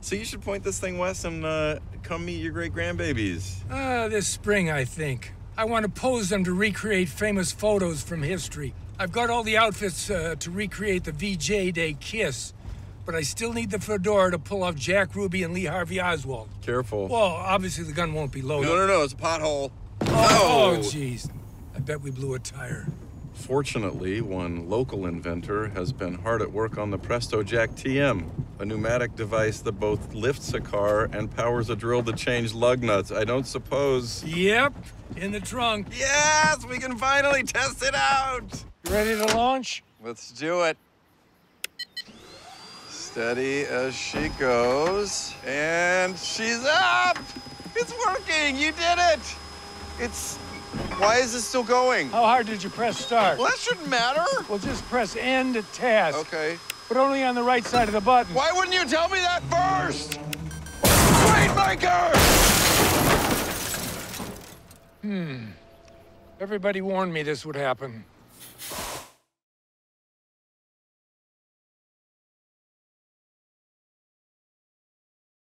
So you should point this thing west and uh, come meet your great grandbabies. Uh, this spring, I think. I want to pose them to recreate famous photos from history. I've got all the outfits uh, to recreate the VJ Day kiss, but I still need the fedora to pull off Jack Ruby and Lee Harvey Oswald. Careful. Well, obviously the gun won't be loaded. no, no, no, it's a pothole. Oh, Oh. jeez. I bet we blew a tire. Fortunately, one local inventor has been hard at work on the Presto Jack TM, a pneumatic device that both lifts a car and powers a drill to change lug nuts. I don't suppose. Yep, in the trunk. Yes, we can finally test it out. You ready to launch? Let's do it. Steady as she goes. And she's up! It's working! You did it! It's. Why is this still going? How hard did you press start? Well, that shouldn't matter. Well, just press end task, Okay. But only on the right side of the button. Why wouldn't you tell me that first? Wait, Maker! Hmm. Everybody warned me this would happen.